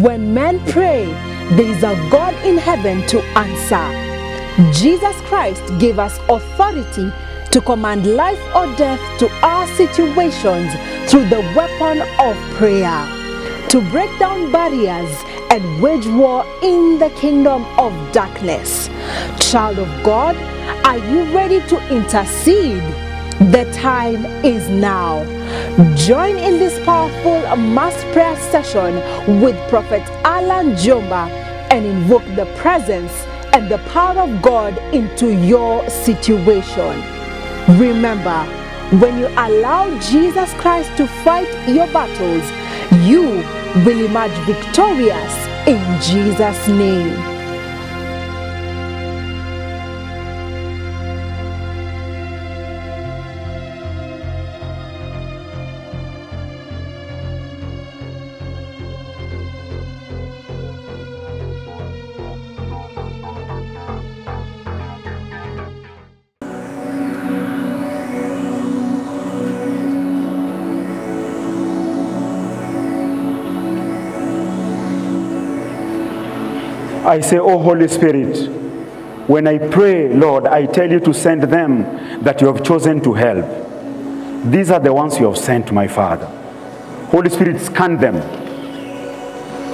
When men pray, there is a God in heaven to answer. Jesus Christ gave us authority to command life or death to our situations through the weapon of prayer, to break down barriers and wage war in the kingdom of darkness. Child of God, are you ready to intercede? The time is now. Join in this powerful mass prayer session with Prophet Allan Jomba and invoke the presence and the power of God into your situation. Remember, when you allow Jesus Christ to fight your battles, you will emerge victorious in Jesus' name. I say, Oh Holy Spirit, when I pray, Lord, I tell you to send them that you have chosen to help. These are the ones you have sent, my Father. Holy Spirit, scan them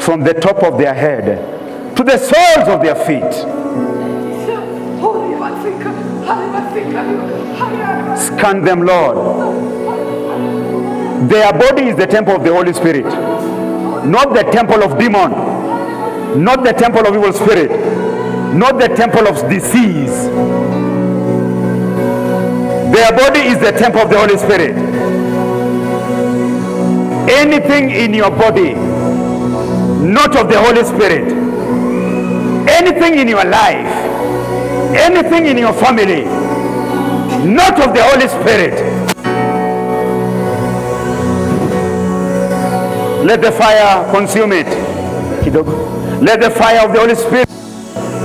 from the top of their head to the soles of their feet. Scan them, Lord. Their body is the temple of the Holy Spirit, not the temple of demon not the temple of evil spirit, not the temple of disease. Their body is the temple of the Holy Spirit. Anything in your body, not of the Holy Spirit, anything in your life, anything in your family, not of the Holy Spirit, let the fire consume it. Kidogo. Let the fire of the Holy Spirit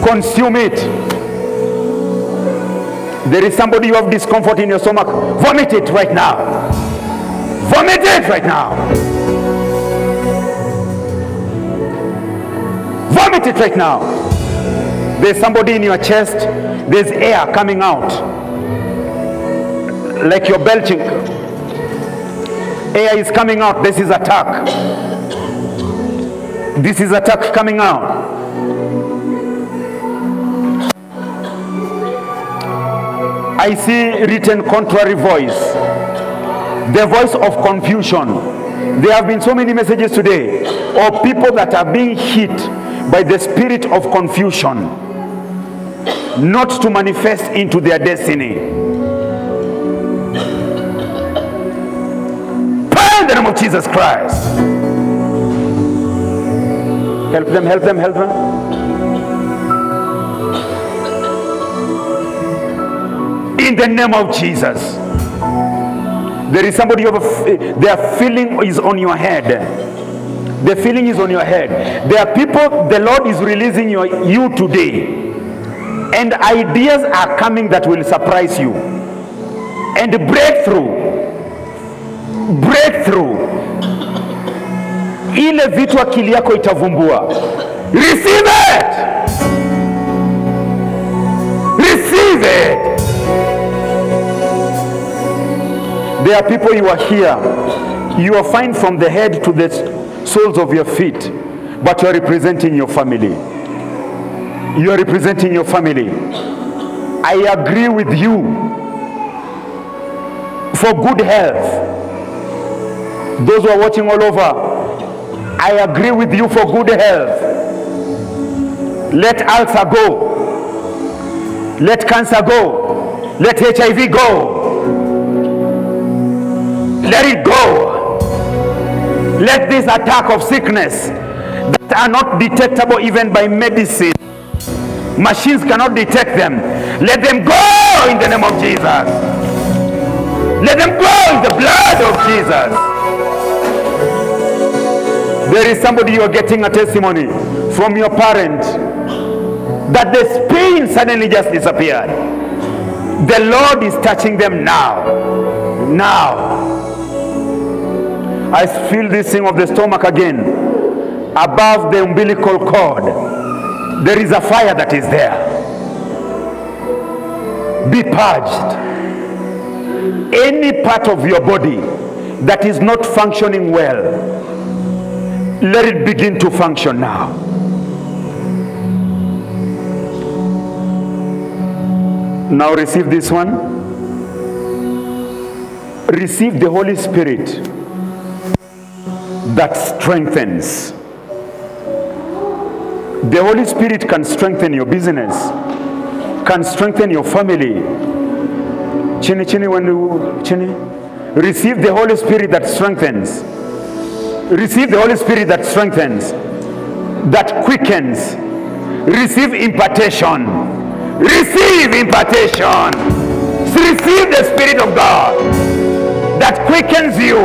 consume it. There is somebody you have discomfort in your stomach. Vomit it right now. Vomit it right now. Vomit it right now. There's somebody in your chest. There's air coming out. Like you're belching. Air is coming out. This is attack. This is attack coming out. I see written contrary voice. The voice of confusion. There have been so many messages today of people that are being hit by the spirit of confusion, not to manifest into their destiny. Pray in the name of Jesus Christ. Help them, help them, help them. In the name of Jesus. There is somebody over, eh, their feeling is on your head. The feeling is on your head. There are people the Lord is releasing your, you today. And ideas are coming that will surprise you. And breakthrough. Breakthrough. Ile vitu akili yako itavumbua. Receive it. Receive it. There are people you are here. You are fine from the head to the soles of your feet, but you are representing your family. You are representing your family. I agree with you for good health. Those who are watching all over, I agree with you for good health. Let ulcer go. Let cancer go. Let HIV go. Let it go. Let this attack of sickness that are not detectable even by medicine, machines cannot detect them. Let them go in the name of Jesus. Let them go in the blood of Jesus. There is somebody you are getting a testimony from your parent that the pain suddenly just disappeared. The Lord is touching them now. Now. I feel this thing of the stomach again. above the umbilical cord, there is a fire that is there. Be purged. Any part of your body that is not functioning well, let it begin to function now. Now receive this one. Receive the Holy Spirit that strengthens. The Holy Spirit can strengthen your business, can strengthen your family. Chini chini when you chini. Receive the Holy Spirit that strengthens. Receive the Holy Spirit that strengthens, that quickens. Receive impartation. Receive impartation. Receive the Spirit of God that quickens you.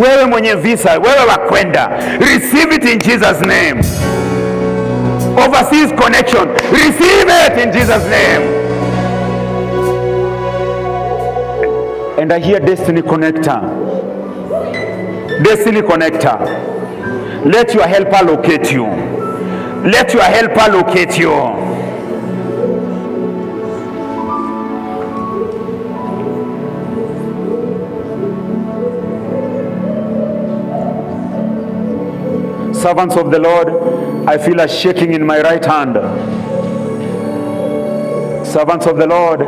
Wewe mwenye visa, wewe wa kwenda, receive it in Jesus name. Overseas connection, receive it in Jesus name. And I hear destiny connector. Destiny connector. Let your helper locate you. Let your helper locate you. Servants of the Lord, I feel a shaking in my right hand. Servants of the Lord,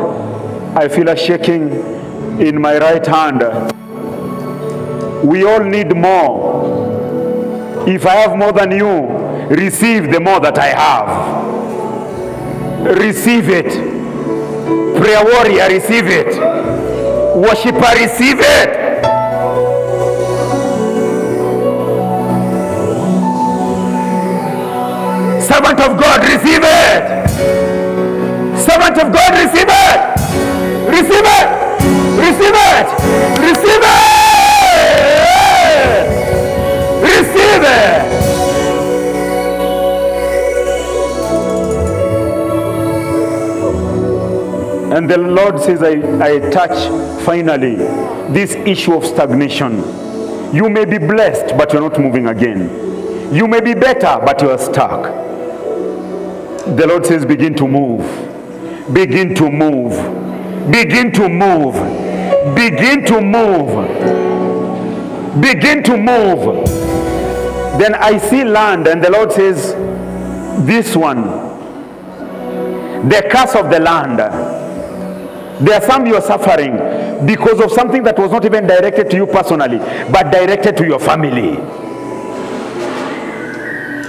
I feel a shaking in my right hand. We all need more. If I have more than you, receive the more that I have. Receive it. Prayer warrior, receive it. Worshipper, receive it. Servant of God, receive it. Servant of God, receive it. Receive it. Receive it. Receive it. And the Lord says, I, I touch finally this issue of stagnation. You may be blessed, but you're not moving again. You may be better, but you are stuck. The Lord says, begin to move. Begin to move. Begin to move. Begin to move. Begin to move. Then I see land, and the Lord says, This one, the curse of the land. There are some you are suffering because of something that was not even directed to you personally, but directed to your family.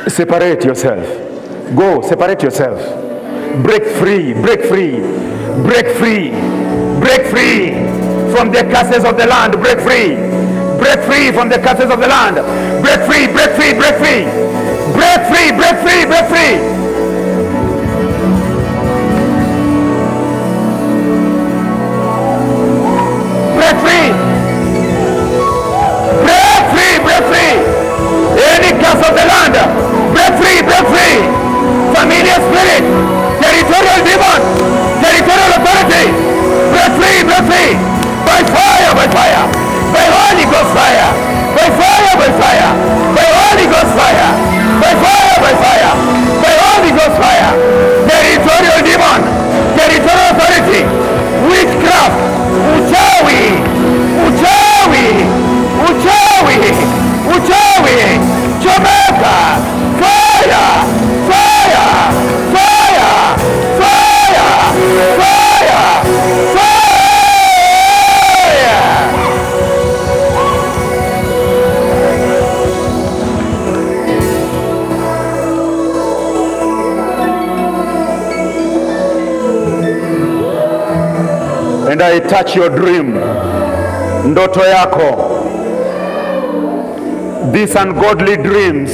Separate yourself. Go, separate yourself. Break free, break free, break free, break free from the curses of the land. Break free, break free from the curses of the land. Break free, break free, break free, break free, break free, break free. Break free, break free, break free. Any curse of the land, break free, break free. Familiar spirit, And I touch your dream, ndoto yako, these ungodly dreams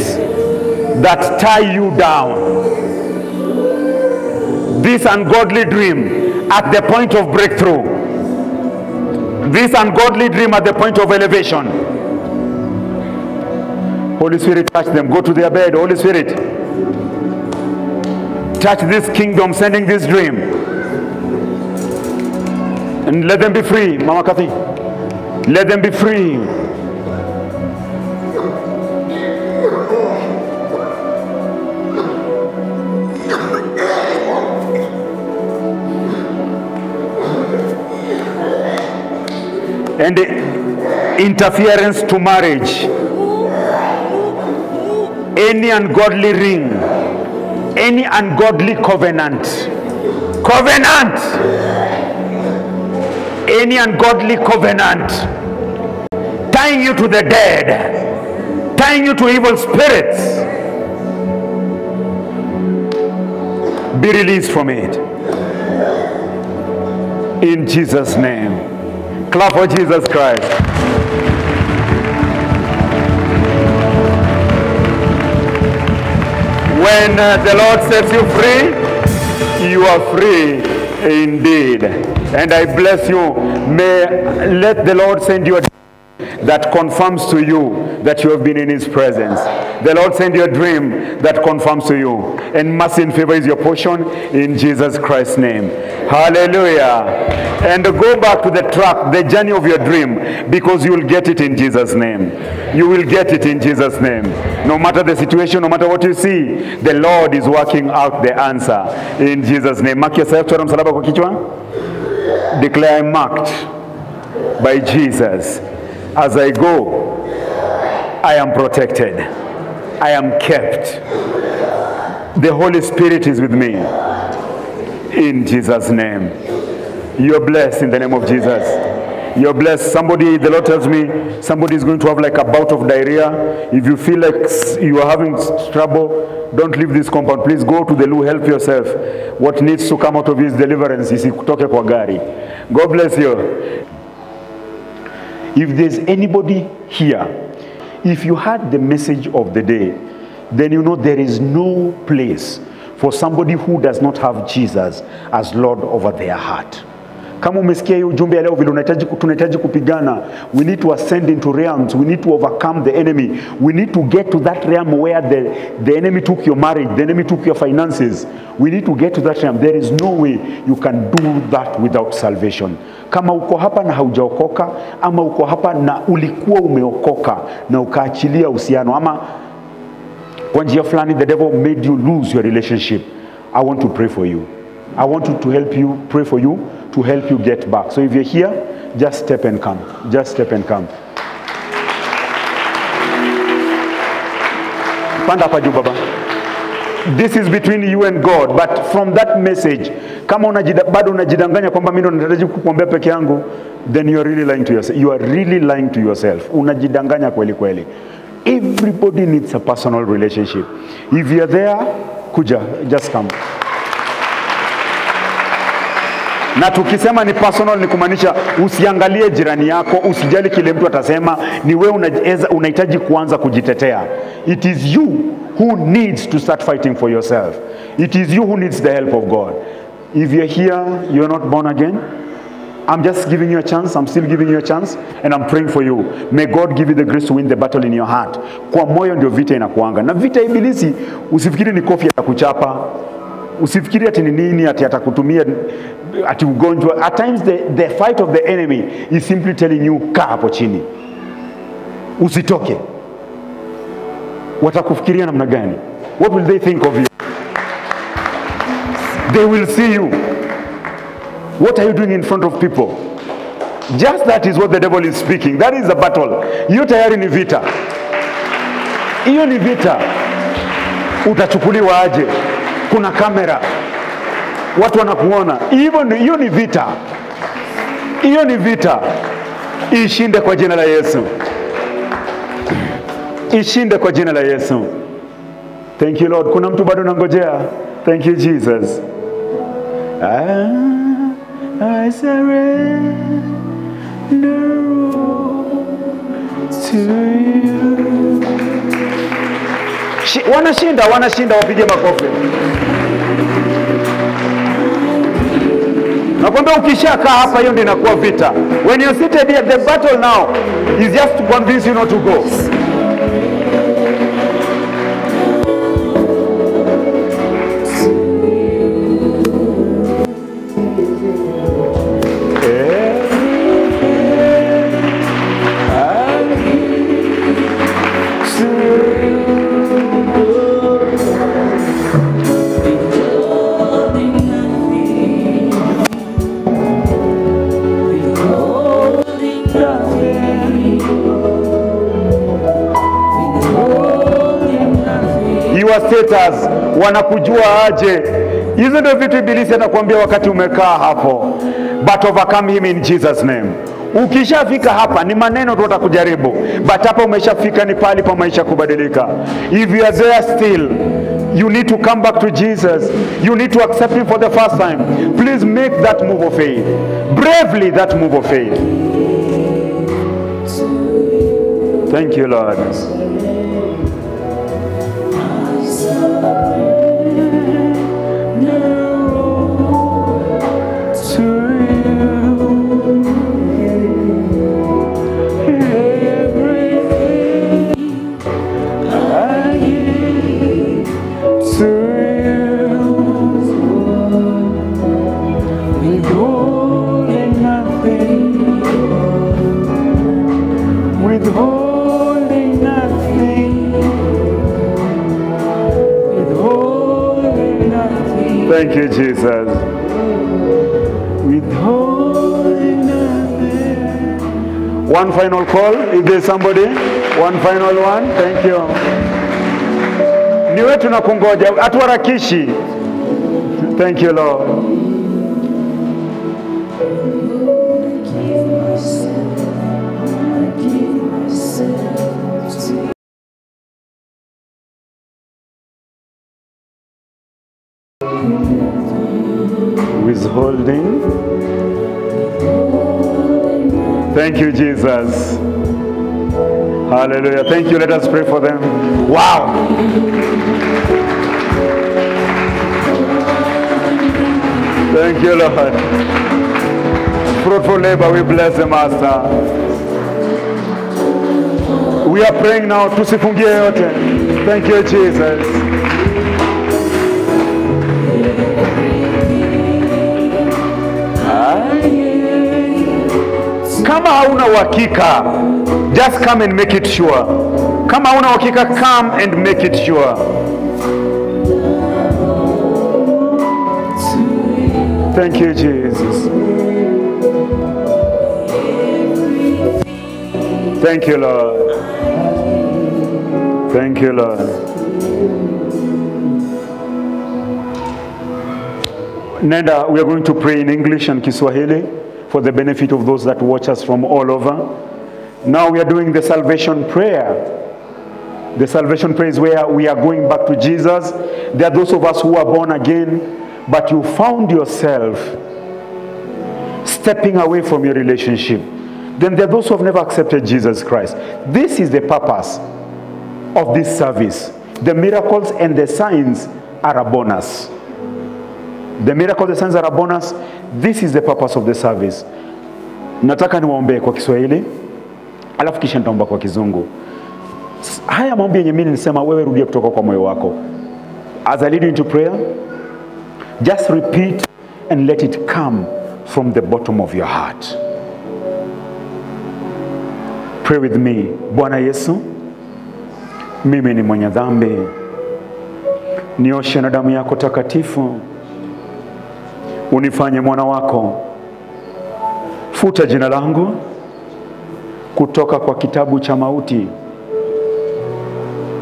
that tie you down, this ungodly dream at the point of breakthrough, this ungodly dream at the point of elevation. Holy Spirit, touch them. Go to their bed. Holy Spirit, touch this kingdom, sending this dream. And let them be free, Mama Kathy. Let them be free. and interference to marriage any ungodly ring any ungodly covenant covenant any ungodly covenant tying you to the dead, tying you to evil spirits, be released from it. In Jesus' name. Clap for Jesus Christ. When uh, the Lord sets you free, you are free indeed. And I bless you. May let the Lord send you a dream that confirms to you that you have been in his presence. The Lord send you a dream that confirms to you. And mercy and favor is your portion in Jesus Christ's name. Hallelujah. And go back to the track, the journey of your dream, because you will get it in Jesus' name. You will get it in Jesus' name. No matter the situation, no matter what you see, the Lord is working out the answer in Jesus' name. Mark yourself. Declare I'm marked by Jesus. As I go, I am protected. I am kept. The Holy Spirit is with me. In Jesus' name. You're blessed in the name of Jesus. You're blessed. Somebody, the Lord tells me, somebody is going to have like a bout of diarrhea. If you feel like you are having trouble, don't leave this compound. Please go to the loo, help yourself. What needs to come out of his deliverance is kutoke kwa gari. God bless you. If there's anybody here, if you had the message of the day, then you know there is no place for somebody who does not have Jesus as Lord over their heart. Kama umesikia hiyo ujumbe leo vile unahitaji tunahitaji kupigana, we need to ascend into realms, we need to overcome the enemy. We need to get to that realm where the, the enemy took your marriage, the enemy took your finances. We need to get to that realm. There is no way you can do that without salvation. Kama uko hapa na haujaokoka ama uko hapa na ulikuwa umeokoka na ukaachilia uhusiano ama kwa njia fulani the devil made you lose your relationship i want to pray for you i want to help you pray for you to help you get back. So if you're here just step and come. Just step and come. Panda baba. This is between you and god but from that message kama unajida, bado unajidanganya kwamba mimi ndo nataraji kukuombea peke yangu then you are really lying to yourself you are really lying to yourself. Unajidanganya kweli kweli. Everybody needs a personal relationship. If you are there kuja just come na tukisema ni personal ni kumaanisha usiangalie jirani yako usijali kile mtu atasema ni wewe unaeza- unahitaji kuanza kujitetea it is you who needs to start fighting for yourself it is you who needs the help of god if you're here you're not born again I'm just giving you a chance. I'm still giving you a chance and I'm praying for you. May God give you the grace to win the battle in your heart. Kwa moyo ndio vita inakuanga. Na vita ibilisi usifikiri ni kofi ya atakuchapa. Usifikiri ati ni nini ati atakutumia ati ugonjwa. At times the, the fight of the enemy is simply telling you kaa hapo chini. Usitoke. Watakufikiria namna gani? What will they think of you? They will see you. What are you doing in front of people? Just that is what the devil is speaking. That is a battle. Hiyo tayari ni vita. Hiyo ni vita. Utachukuliwa aje? Kuna kamera, watu wanakuona. Hivyo hiyo ni vita. Hiyo ni vita. Ishinde kwa jina la Yesu. Ishinde kwa jina la Yesu. Thank you Lord. Kuna mtu bado nangojea. Thank you Jesus. I, I surrender to you. Wanashinda, wanashinda, wapige makofi. Nakwambia ukishakaa hapa, hiyo ndio inakuwa vita. When you seated here, the battle now is just to convince you not to go. Yeah. Status, wanakujua aje. Hizo ndio vitu ibilisi anakuambia wakati umekaa hapo, but overcome him in Jesus name. Ukishafika hapa ni maneno tu atakujaribu, but hapa umeshafika, ni pahali pa maisha kubadilika. If you are there still you need to come back to Jesus. You need to accept Him for the first time. Please make that move of faith. Bravely, that move of faith. Thank you, Lord. One final call, if there's somebody. One final one. Thank you. Ni wewe tunakungoja, hatuharakishi. Thank you, Lord. Thank you, Jesus. Hallelujah. Thank you. Let us pray for them. Wow. Thank you, Lord. Fruitful labor, we bless the Master. We are praying now, tusifungie yote. Thank you, Jesus. Kama hauna uhakika, just come and make it sure. Kama hauna uhakika, come and make it sure. Thank you, Jesus. Thank you, Lord. Thank you, Lord. Nenda, we are going to pray in English and Kiswahili for the benefit of those that watch us from all over. Now we are doing the salvation prayer. The salvation prayer is where we are going back to Jesus. There are those of us who are born again, but you found yourself stepping away from your relationship. Then there are those who have never accepted Jesus Christ. This is the purpose of this service. The miracles and the signs are a bonus. The miracles, the signs are a bonus. This is the purpose of the service. Nataka niwaombee kwa Kiswahili, alafu kisha nitaomba kwa Kizungu. Haya maombi yenye mimi nilisema wewe rudia kutoka kwa moyo wako. As I lead you into prayer, just repeat and let it come from the bottom of your heart. Pray with me. Bwana Yesu, mimi ni mwenye dhambi, nioshe na damu yako takatifu, unifanye mwana wako. Futa jina langu kutoka kwa kitabu cha mauti,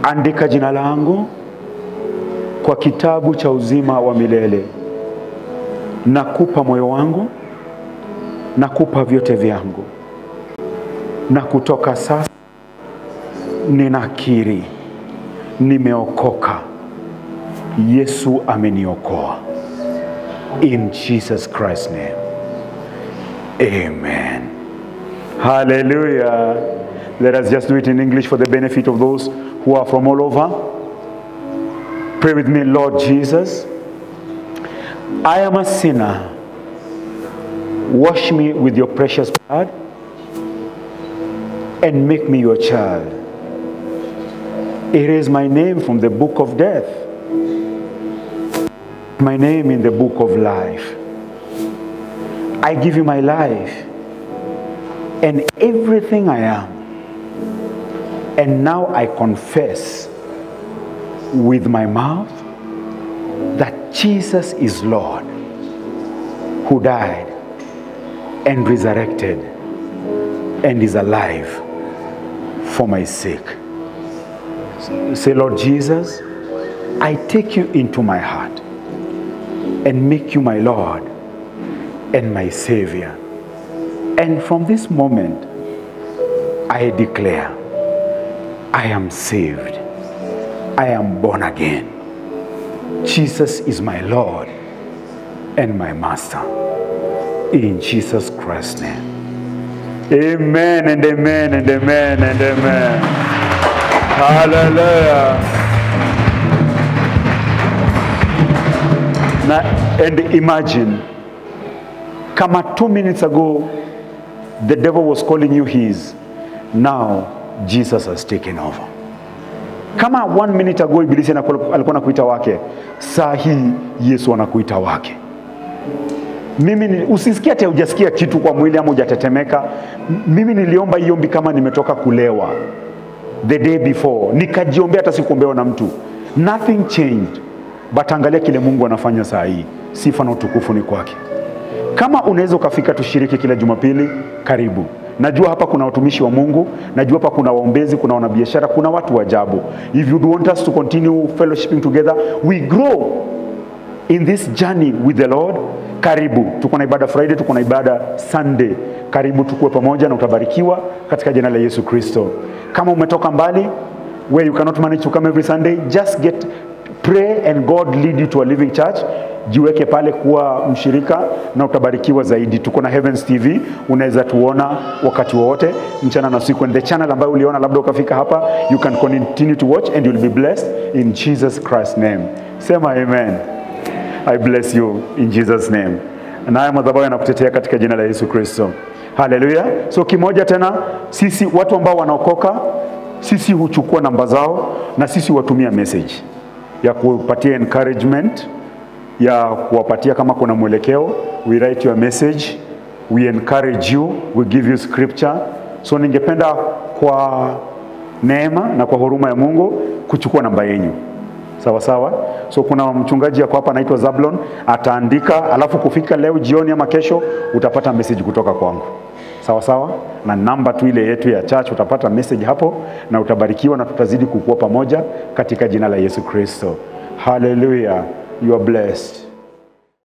andika jina langu kwa kitabu cha uzima wa milele. Nakupa moyo wangu, nakupa vyote vyangu, na kutoka sasa ninakiri nimeokoka. Yesu ameniokoa. In Jesus Christ's name. Amen. Hallelujah. Let us just do it in English for the benefit of those who are from all over. Pray with me, Lord Jesus. I am a sinner. Wash me with your precious blood and make me your child. Erase my name from the book of death, my name in the book of life. I give you my life and everything I am. And now I confess with my mouth that Jesus is Lord, who died and resurrected and is alive for my sake. Say, Lord Jesus, I take you into my heart and make you my Lord and my Savior. And from this moment, I declare I am saved. I am born again. Jesus is my Lord and my Master. In Jesus Christ's name. Amen and amen and amen and amen. Hallelujah. Na, and imagine, kama two minutes ago, the devil was calling you his. Now, Jesus has taken over. Kama one minute ago ibilisi alikuwa anakuita wake, saa hii Yesu anakuita wake. Mimi ni, usisikie te hujasikia kitu kwa mwili ama hujatetemeka. Mimi niliomba hii ombi kama nimetoka kulewa the day before, nikajiombea, hata sikuombewa na mtu. Nothing changed, but angalia kile Mungu anafanya saa hii. Sifa na utukufu ni kwake. Kama unaweza ukafika tushiriki kila Jumapili, karibu. Najua hapa kuna watumishi wa Mungu, najua hapa kuna waombezi, kuna wanabiashara, kuna watu wa ajabu. If you want us to continue fellowshipping together, we grow in this journey with the Lord. Karibu, tuko na ibada Friday, tuko na ibada Sunday. Karibu tukue pamoja na utabarikiwa katika jina la Yesu Kristo. Kama umetoka mbali where you cannot manage to come every Sunday, just get pray and God lead you to a living church. Jiweke pale kuwa mshirika na utabarikiwa zaidi. Tuko na Heavens TV, unaweza tuona wakati wowote mchana na usiku. And the channel ambayo uliona labda ukafika hapa, you can continue to watch and you'll be blessed in Jesus Christ's name. Sema amen. I bless you in Jesus name. Na haya madhabahu yanakutetea katika jina la Yesu Kristo. Haleluya. So kimoja tena, sisi watu ambao wanaokoka, sisi huchukua namba zao na sisi watumia message ya kupatia encouragement, ya kuwapatia kama kuna mwelekeo. We write your message, we encourage you, we give you scripture. So ningependa kwa neema na kwa huruma ya Mungu kuchukua namba yenyu sawa sawa. So kuna mchungaji yako hapa anaitwa Zablon, ataandika, alafu kufika leo jioni ama kesho utapata message kutoka kwangu, sawa sawa, na namba tu ile yetu ya church, utapata message hapo na utabarikiwa, na tutazidi kukuwa pamoja katika jina la Yesu Kristo. Hallelujah, you are blessed.